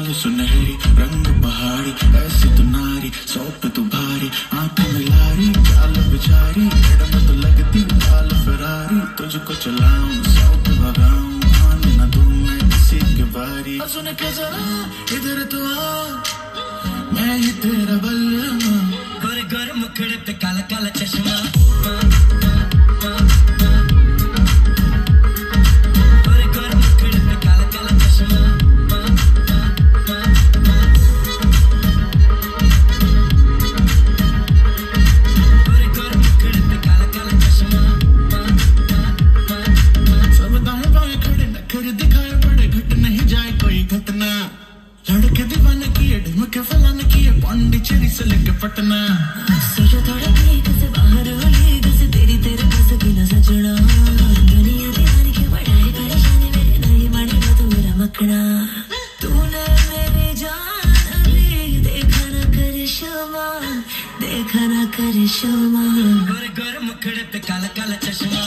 बाल सुनहरी, रंग पहाड़ी, ऐसी तो नारी सौ पे तो भारी, आँखें में लारी, चाल बिचारी मैडम तो लगती लाल फरारी, तुझको चलाऊं सौ पे भगाऊं, आने ना दूँ मैं किसी के बारी। सुन के जरा, इधर तो आ, मैं ही तेरा बल्लमा। गोरे गोरे मुखड़े पे काला काला चश्मा। किए ढिमके फलाने पांडिचेरी से लेके पटना सोचो थोड़ा भीग से बाहर हो लीग से तेरी तेरे बस की न सजना दुनिया दीवानी के बढ़ाई परेशानी मेरे नहीं मानी ना तू मेरा मकड़ा तूने मेरी जान अभी देखा ना करिश्मा देखा ना करिश्मा गोरे गोरे मुखड़े पे काला काला चश्मा